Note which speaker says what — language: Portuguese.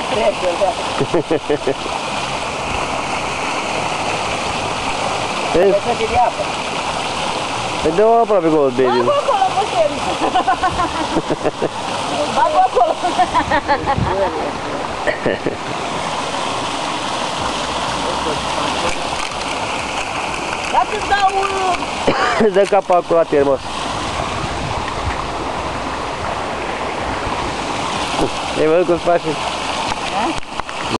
Speaker 1: ce que da.
Speaker 2: Vezi?
Speaker 1: Să te de apă.
Speaker 2: Păi dă-o aproape gol, baby.
Speaker 3: Bagă acolo, putem. Bagă acolo. Dați-mi dau un...
Speaker 2: Dă capacul la termos. É văd cum.